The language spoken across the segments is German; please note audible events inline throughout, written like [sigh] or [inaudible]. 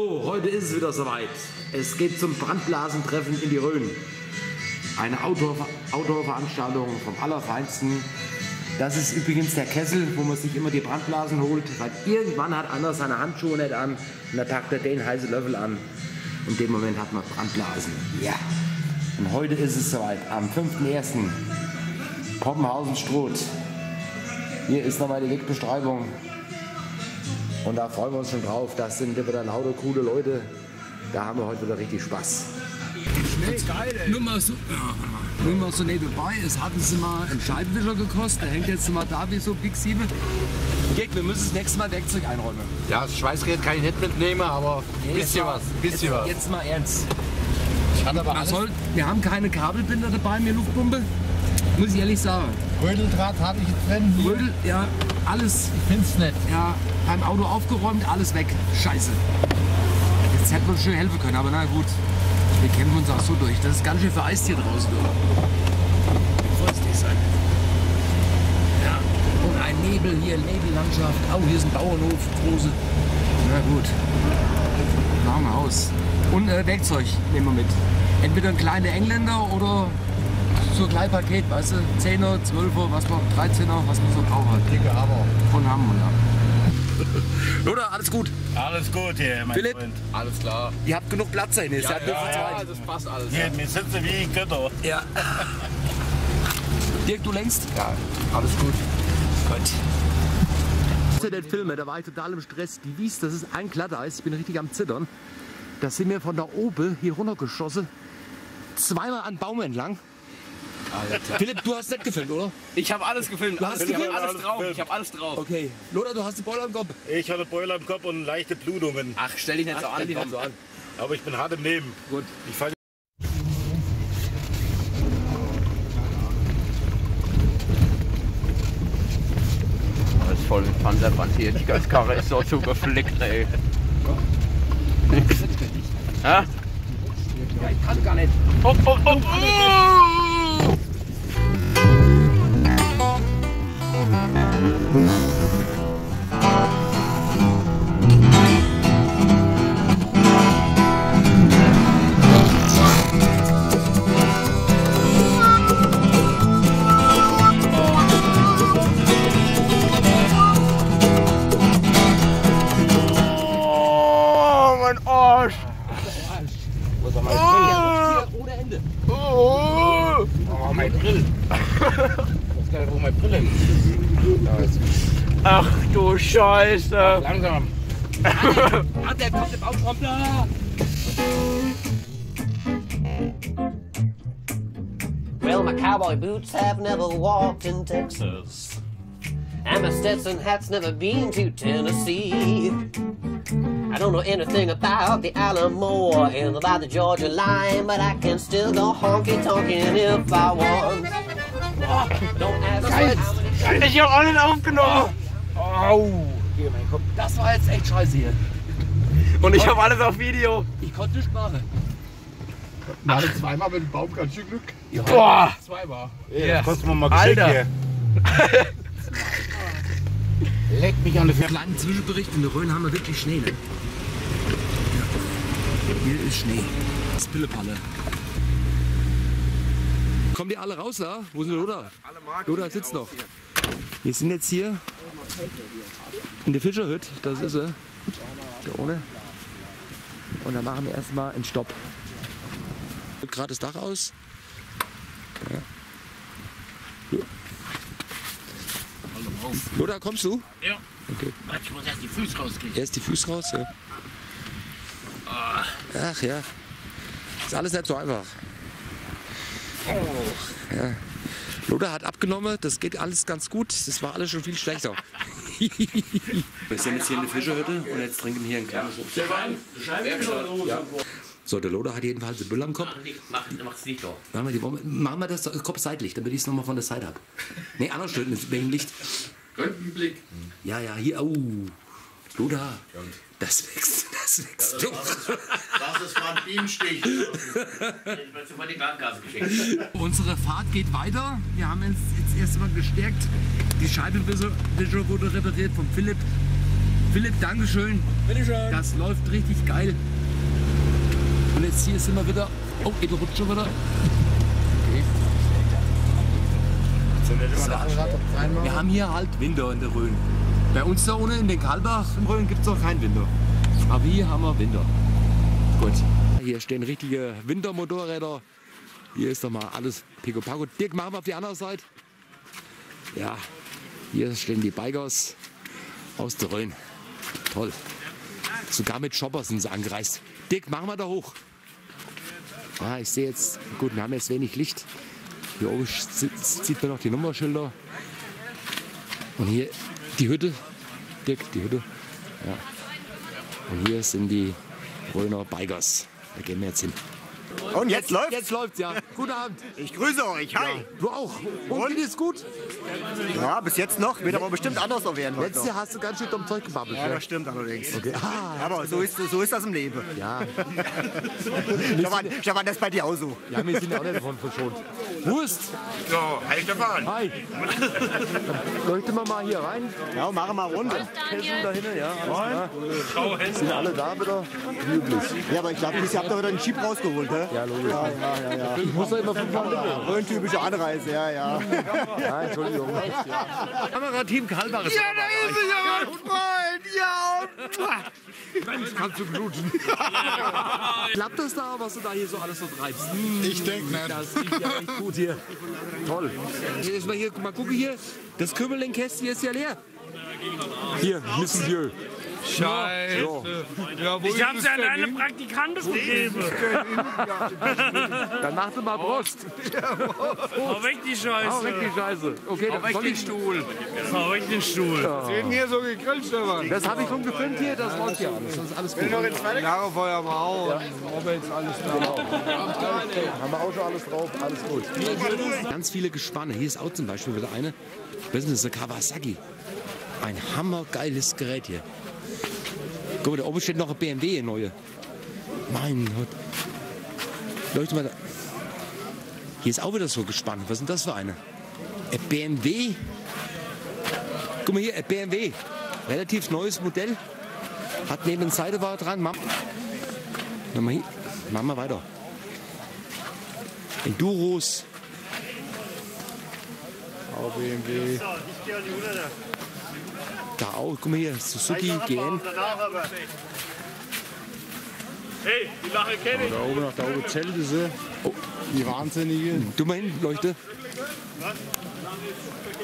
Oh, heute ist es wieder soweit. Es geht zum Brandblasentreffen in die Rhön. Eine Outdoor- Outdoor-Veranstaltung vom Allerfeinsten. Das ist übrigens der Kessel, wo man sich immer die Brandblasen holt, weil irgendwann hat einer seine Handschuhe nicht an und da packt er den heißen Löffel an. Und in dem Moment hat man Brandblasen. Ja. Und heute ist es soweit, am 5.1. Poppenhausen-Stroth. Hier ist nochmal die Wegbeschreibung. Und da freuen wir uns schon drauf. Das sind wieder lauter coole Leute. Da haben wir heute wieder richtig Spaß. Nur mal so, nur mal so nebenbei, es hatten sie mal einen Scheibenwischer gekostet, der hängt jetzt mal da wie so Big 7. Geg, wir müssen das nächste Mal Werkzeug einräumen. Ja, das Schweißgerät kann ich nicht mitnehmen, aber ein bisschen was. Bisschen jetzt, was. Jetzt mal ernst. Ich hatte aber soll, wir haben keine Kabelbinder dabei, mir Luftpumpe. Muss ich ehrlich sagen. Rödeldraht hatte ich drin. Hier. Rödel, ja, alles Ich find's nicht. ja, beim Auto aufgeräumt, alles weg. Scheiße. Jetzt hätte man schön helfen können, aber na gut. Wir kämpfen uns auch so durch. Das ist ganz schön vereist hier draußen. Du. Vorsichtig sein. Ja, und ein Nebel hier, Nebellandschaft. Oh, hier ist ein Bauernhof, große. Na gut. Machen wir aus. Und äh, Werkzeug nehmen wir mit. Entweder ein kleiner Engländer oder so ein Kleinpaket, weißt du, 10er, 12er, was man, 13er, was man so braucht. halt. Dicke Hammer. Von Hamm, ja. [laughs] Oder alles gut? Alles gut hier, mein Philipp? Freund. Alles klar. Ihr habt genug Platz da hinten. Ihr seid nur zu zweit. das passt alles. Hier, wir sitzen wie Götter. Ja. Dirk, du längst? Ja, alles gut. Gut. Ich den Filme, da war ich total im Stress. Die Wies, das ist ein Glatteis. Ich bin richtig am Zittern. Da sind wir von da oben hier runtergeschossen. Zweimal an den Baum entlang. Philipp, du hast nicht gefilmt, oder? Ich habe alles gefilmt. Du hast ich gefilmt? habe alles Alles drauf. gefilmt. Ich habe alles drauf. Okay. Lothar, du hast die Boiler im Kopf. Ich hatte Beule am Kopf und leichte Blutungen. Ach, stell dich nicht so an. Nicht so an. Aber ich bin hart im Leben. Gut. Ich fall Alles voll mit Panzerband hier. Die ganze Karre ist so zugeflickt, ey. [laughs] Ja? Ja, ich kann gar nicht. Oh, oh, oh, oh. Oh, Scheiße. Langsam. [laughs] Ah, der kommt im Baumschraubler. Well, my cowboy boots have never walked in Texas. And my Stetson hat's never been to Tennessee. I don't know anything about the Alamo or about the Georgia line, but I can still go honky tonkin' if I want. [laughs] Don't ask me how many Ich hab alles aufgenommen. Au. Hier, mein Kopf. Das war jetzt echt scheiße hier. Und ich hab alles auf Video. Ich konnte nicht machen. Hatten zweimal mit dem Baum ganz schön Glück. Boah. Zweimal. Yes. Kostet mir mal Geschenk Alter. hier. [laughs] Leck mich an die Ferse. Kleinen Zwischenbericht, in der Rhön haben wir wirklich Schnee, ne? Ja. Hier ist Schnee. Das ist Pillepalle. Kommt ihr alle raus da? Wo ist denn Lothar? Lothar sitzt noch. Wir sind jetzt hier in der Fischerhütte, das ist er. Da ohne. Und dann machen wir erstmal einen Stopp. Gerade das Dach aus. Ja. Lothar, kommst du? Ja. Okay. Ich muss erst die Füße rauskriegen. Erst die Füße raus, ja. Ach ja. Ist alles nicht so einfach. Ja. Lothar hat abgenommen, das geht alles ganz gut. Das war alles schon viel schlechter. [laughs] Wir sind jetzt hier in der Fischerhütte und jetzt trinken wir hier ein kleines ja. So, der Lothar hat jedenfalls den Müll am Kopf. Mach, mach's nicht doch. Machen wir, die, machen wir das Kopf seitlich, damit ich es nochmal von der Seite habe. Nee, anders stellen, wegen Licht. Röntgenblick. Ja, ja, hier, oh. Lothar, das wächst, das wächst doch. Das ist mal ein Bienenstich. Ich werde sofort die Krankenkasse geschickt. Unsere Fahrt geht weiter. Wir haben uns jetzt erstmal gestärkt. Die Scheibenwischer Wischer wurde repariert vom Philipp. Philipp, Dankeschön. Bitteschön. Das läuft richtig geil. Und jetzt hier sind wir wieder. Oh, Edel rutscht schon wieder. Wir haben hier halt Winter in der Rhön. Bei uns da unten in den Kalbach im Rhön gibt es noch keinen Winter. Aber hier haben wir Winter. Gut. Hier stehen richtige Wintermotorräder. Hier ist doch mal alles Pico Paco. Dirk, machen wir auf die andere Seite. Ja, hier stehen die Bikers aus der Rhön. Toll. Sogar mit Chopper sind sie angereist. Dick, machen wir da hoch. Ah, ich sehe jetzt, gut, wir haben jetzt wenig Licht. Hier oben si- sieht man noch die Nummerschilder. Und hier die Hütte. Dick, die Hütte. Ja. Und hier sind die Röner Bikers. Da gehen wir jetzt hin. Und jetzt läuft's? Jetzt läuft's, ja. Guten Abend. Ich grüße euch. Hi. Du auch. Und, geht es gut? Ja, bis jetzt noch. Wird aber bestimmt anders noch werden. heute Letztes. Jahr hast du ganz schön dumm Zeug gebabbelt. Ja, ne? das stimmt allerdings. Okay. Ah, Aber so ist, so ist das im Leben. ja. [laughs] Stefan, Stefan, das ist bei dir auch so. Ja, wir sind ja auch nicht davon verschont. Wurst! So, hi Stefan. Hi! [laughs] Leuchten wir mal hier rein. Ja, machen wir runter. Hessen da hinten, ja. Klar. Sind alle da wieder? Wie üblich. Ja, aber ich glaube, ihr habt doch wieder einen Chip rausgeholt, ne? Ja, logisch. Ja, ja, ja, ja. Ich muss da immer fünfmal mitnehmen. Röhn-typische Anreise, ja, ja. Ja, Entschuldigung. Kamerateam Kalbach ist Ja, da ist es ja, mein Freund, ja. Mensch, kannst du knutschen. Klappt das da, was du da hier so alles so treibst? Ich denke nicht. Das riecht ja echt gut hier. Toll. Hier ist mal hier, mal gucken hier. Das Kümmerling-Kästchen ist ja leer. Hier, Monsieur. Scheiße. Ja, wo Ich hab's es ja an eine hin? Praktikantin gegeben. Dann mach du mal Prost. Hau weg die Hau Scheiße. weg die Scheiße. Okay, Hau dann weg den ich... Stuhl. Hau weg den Stuhl. Wird denn hier so gegrillt, Stefan? Das habe ich schon gefilmt hier, das läuft ja alles. Das ist alles gut. Lagerfeuer mal auch. Mopeds, alles klar. Haben wir auch schon alles drauf, alles gut. Ganz viele Gespanne. Hier ist auch zum Beispiel wieder eine. Das ist eine Kawasaki. Ein hammergeiles Gerät hier. Guck mal, da oben steht noch ein BMW, ein neue. Mein Gott. Leuchte mal da. Hier ist auch wieder so gespannt. Was ist denn das für eine? Ein BMW. Guck mal hier, ein BMW. Relativ neues Modell. Hat neben der Seitenbar dran. Mach, Mach mal hier. Machen wir weiter. Enduros. Auch BMW. Auch, guck mal hier, Suzuki GN. Hey, die Lache kenne ich. Da oben noch, da oben Zelte sie. Die Wahnsinnige. Du mal hin, Leuchte.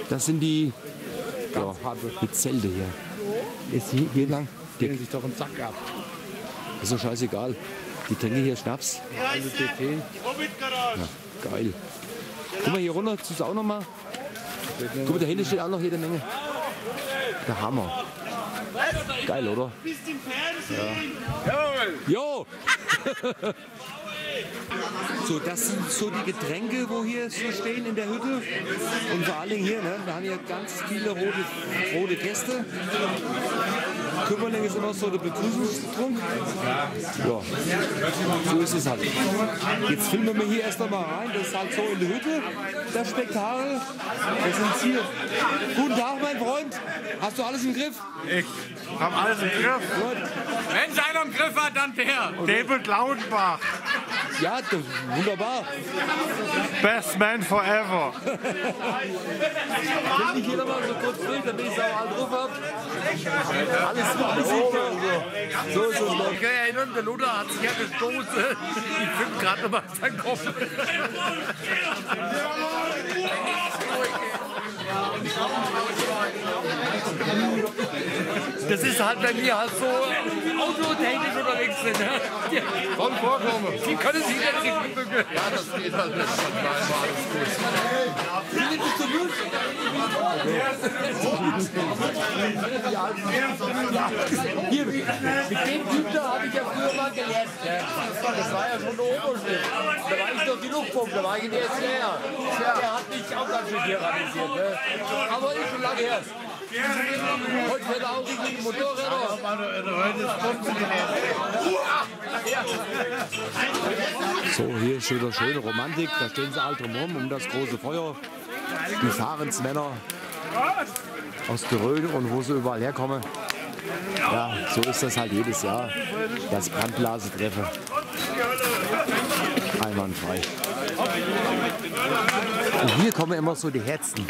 Das sind die, ja, die Zelte hier. Ist hier, hier lang. Gehen sich doch einen Sack ab. Ist doch scheißegal. Die trinken hier Schnaps. Ja, geil. Guck mal hier runter, zu auch noch mal. Guck mal, da hinten steht auch noch jede Menge. Der Hammer. Geil, oder? Ja. Jo! [laughs] So, das sind so die Getränke, wo hier so stehen in der Hütte. Und vor Dingen hier, ne, wir haben hier ganz viele rote, rote Gäste. Kümmerling ist immer so der Begrüßungstrunk. Ja, so ist es halt. Jetzt filmen wir hier erst einmal rein. Das ist halt so in der Hütte, das Spektakel. Das sind hier. Guten Tag, mein Freund. Hast du alles im Griff? Ich hab alles im Griff. Wenn es einer im Griff hat, dann der. David Lautenbach. Ja, das, wunderbar. Best man forever. Wenn ich jeder mal so kurz filmt, damit ich es auch alle drauf habe. Alles, alles super. So, so ist es. Leute. Ich kann erinnern, der Luther hat sich ja gestoßen. Ich filmt gerade mal seinen Kopf. Das ist halt, wenn wir halt so autotechnisch unterwegs sind. Die, Von vorkommen. die können sich nicht richtig bücken. Ja, das geht halt nicht. Nein, war alles gut. Hier, mit dem Typ da habe ich ja früher mal gelernt. Das war ja schon der Oberschnitt. Da war ich noch genug vom, da war ich in der SWR. Der hat mich auch ganz schön tyrannisiert. Ne? Aber ist schon lange her. Heute er auch richtig Motorräder. So, hier ist wieder schöne Romantik. Da stehen sie alle drumherum um das große Feuer. Die Fahrensmänner aus der Rhön und wo sie überall herkommen. Ja, so ist das halt jedes Jahr. Das Brandblasetreffen. Einwandfrei. Und hier kommen immer so die Herzen.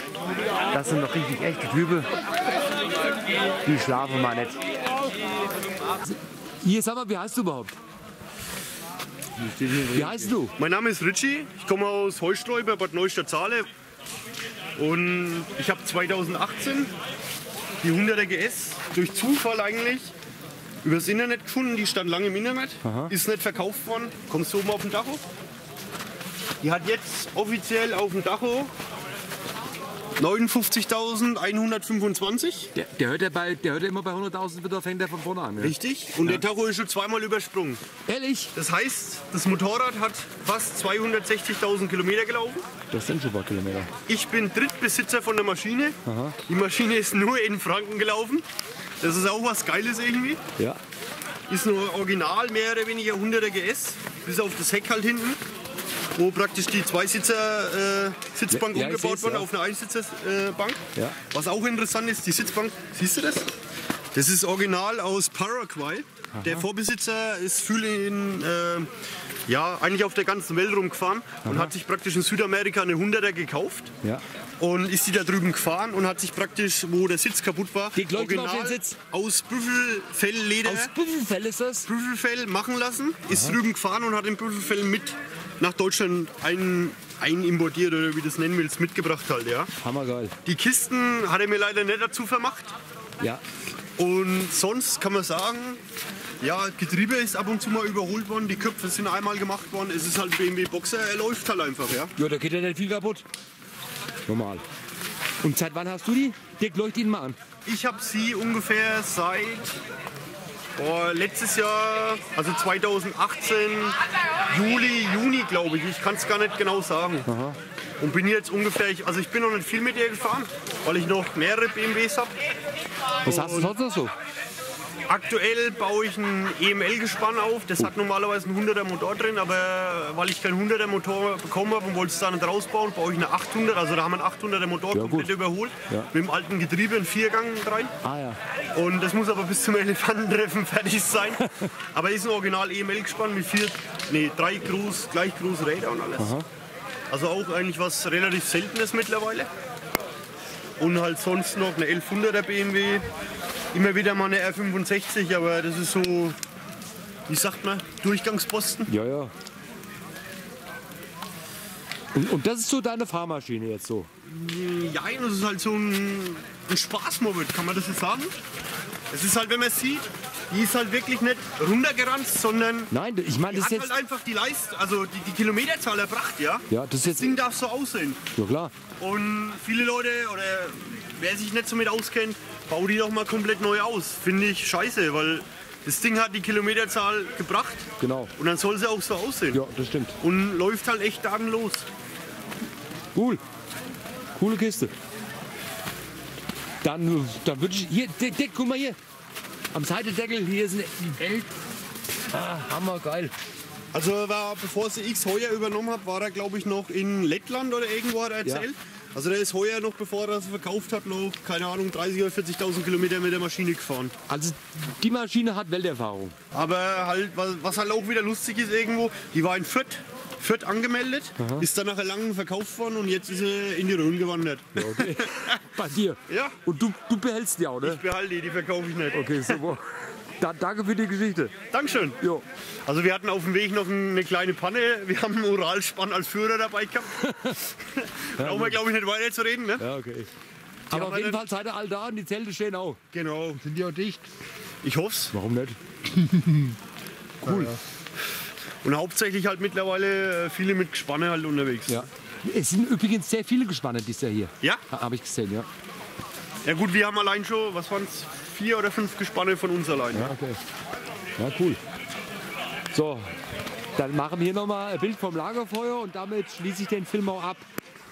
Das sind noch richtig echte Typen. Die schlafen mal nicht. Hier, sag mal, wie heißt du überhaupt? Wie heißt du? Mein Name ist Richie, ich komme aus Heustreu bei Bad Neustadt-Saale und ich habe 2018 die 100er GS durch Zufall eigentlich übers Internet gefunden. Die stand lange im Internet, ist nicht verkauft worden. Kommst du oben auf den Dacho? Die hat jetzt offiziell auf dem Dacho 59.125. Der, der, hört ja bei, der hört ja immer bei 100.000 wieder, fängt der von vorne an. Ja? Richtig. Und der Tacho ist schon zweimal übersprungen. Ehrlich? Das heißt, das Motorrad hat fast 260.000 Kilometer gelaufen. Das sind schon ein paar Kilometer. Ich bin Drittbesitzer von der Maschine. Die Maschine ist nur in Franken gelaufen. Das ist auch was Geiles irgendwie. Ja. Ist nur original, mehr oder weniger 100er GS. Bis auf das Heck halt hinten. Wo praktisch die Zweisitzer äh, Ja, umgebaut wurde ja. auf eine Einsitzer-Bank. Ja. Was auch interessant ist, die Sitzbank, siehst du das? Das ist original aus Paraguay. Der Vorbesitzer ist viel in, äh, ja, eigentlich auf der ganzen Welt rumgefahren und hat sich praktisch in Südamerika eine 100er gekauft. Ja. Und ist die da drüben gefahren und hat sich praktisch, wo der Sitz kaputt war, Die leuchten auf den Sitz. aus Büffelfellleder, Aus Büffelfell ist das? Büffelfell machen lassen, ist drüben gefahren und hat den Büffelfell mit nach Deutschland ein, einimportiert oder wie du das nennen willst, mitgebracht halt, ja. Hammergeil. Die Kisten hat er mir leider nicht dazu vermacht. Ja. Und sonst kann man sagen, ja, Getriebe ist ab und zu mal überholt worden, die Köpfe sind einmal gemacht worden. Es ist halt BMW Boxer, er läuft halt einfach, ja. Ja, da geht ja nicht viel kaputt. Normal. Und seit wann hast du die? Dirk, leucht ihn mal an. Ich habe sie ungefähr seit oh, letztes Jahr, also 2018, Juli, Juni glaube ich. Ich kann es gar nicht genau sagen. Und bin jetzt ungefähr, also ich bin noch nicht viel mit ihr gefahren, weil ich noch mehrere BMWs habe. Was hast du sonst noch so? Aktuell baue ich ein EML-Gespann auf. Das hat normalerweise einen 100er Motor drin, aber weil ich keinen 100er Motor bekommen habe und wollte es da nicht rausbauen, baue ich eine 800. Also da haben wir einen 800er Motor Ja, komplett gut. überholt. Ja. Mit dem alten Getriebe, ein Viergang rein. Ah ja. Und das muss aber bis zum Elefantentreffen [laughs] fertig sein. aber ist ein Original EML-Gespann mit vier, nee, drei groß, gleich große Räder und alles. Also auch eigentlich was relativ Seltenes mittlerweile. Und halt sonst noch eine 1100er BMW. Immer wieder mal eine R65, aber das ist so, wie sagt man, Durchgangsposten. Ja, ja. Und, und das ist so deine Fahrmaschine jetzt so? Ja, das ist halt so ein, ein Spaßmoped, kann man das jetzt sagen? Es ist halt, wenn man sieht, die ist halt wirklich nicht runtergeranzt, sondern Nein, ich meine, die das hat ist jetzt. halt einfach die Leist, also die, die Kilometerzahl erbracht, ja? Ja, das Das jetzt. Ding darf so aussehen. Ja, klar. Und viele Leute oder wer sich nicht so mit auskennt, bau die doch mal komplett neu aus. Finde ich scheiße, weil das Ding hat die Kilometerzahl gebracht Genau. und dann soll sie auch so aussehen. Ja, das stimmt. Und läuft halt echt tatenlos. Cool. Coole Kiste. Dann, dann würde ich. Hier, Dick, Dick, guck mal hier. Am Seitendeckel, hier ist ein Welt. Ah, hammergeil. Also er war, bevor sie X heuer übernommen hat, war er glaube ich noch in Lettland oder irgendwo hat er erzählt. Also der ist heuer noch, bevor er sie verkauft hat, noch, keine Ahnung, 30.000 oder 40.000 Kilometer mit der Maschine gefahren. Also, die Maschine hat Welterfahrung. Aber halt, was, was halt auch wieder lustig ist irgendwo, die war in Fürth, Fürth angemeldet, ist dann nach Erlangen verkauft worden und jetzt ist sie in die Rhön gewandert. Okay. [laughs] Bei dir. Ja. Und du, du behältst die auch, ne? Ich behalte die, die verkaufe ich nicht. Okay, super. Da, danke für die Geschichte. Dankeschön. Jo. Also wir hatten auf dem Weg noch eine kleine Panne. Wir haben einen Oralspann als Führer dabei gehabt. [laughs] Brauchen wir, glaube ich, nicht weiter zu reden. Ne? Ja, okay. Aber auf jeden Fall seid ihr all da und die Zelte stehen auch. Genau. Sind die auch dicht? Ich hoff's. Warum nicht? [laughs] Und hauptsächlich halt mittlerweile äh, viele mit Gespanne halt unterwegs. Ja. Es sind übrigens sehr viele Gespanne dieses Jahr hier. Ja? Ha- Habe ich gesehen, ja. Ja gut, wir haben allein schon, was waren's, vier oder fünf Gespanne von uns allein. Ja, okay. Ja, cool. So, dann machen wir hier nochmal ein Bild vom Lagerfeuer und damit schließe ich den Film auch ab.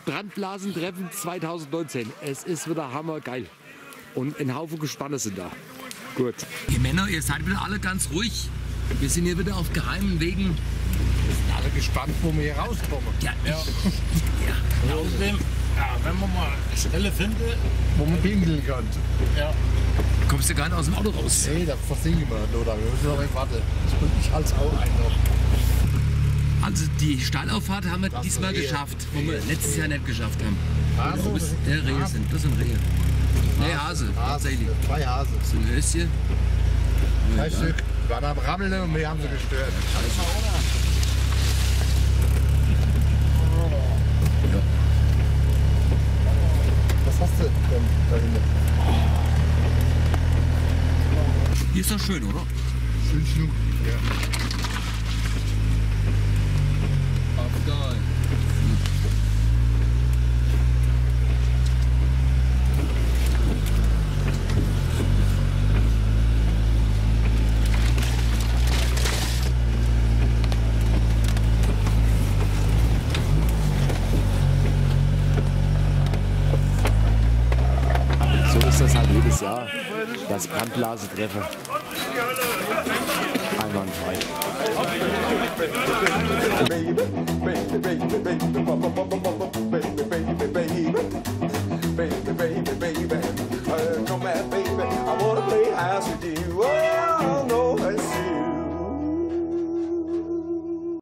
Brandblasentreffen 2019. Es ist wieder hammergeil. Und ein Haufen Gespanne sind da. Gut. Ihr Männer, ihr seid wieder alle ganz ruhig. Wir sind hier wieder auf geheimen Wegen. Sind alle gespannt, wo wir hier rauskommen. Ja, ich, [laughs] Außerdem, ja, wenn man mal eine Stelle findet, Wo man pinkeln kann. ja, Kommst du gar nicht aus dem Auto raus. Nee, das versinken wir nur da. Wir müssen aber warten. Ich halte auch ein noch. Also die Steilauffahrt haben wir Das diesmal Rehe. geschafft, wo wir letztes Jahr nicht geschafft haben. Hase bist der Rehe sind. Das sind Rehe. Nee, Hase, Hase. tatsächlich. Zwei Hase. Das sind Höschen. Drei Stück. Wir waren am Rammeln und wir haben sie gestört. Was hast du denn da hinten? Hier ist doch schön, oder? Schön Schnuck. Ja. Ach, geil. So ist das halt jedes Jahr. Das Brandblasetreffen. Einwandfrei. baby, baby, baby, baby, baby,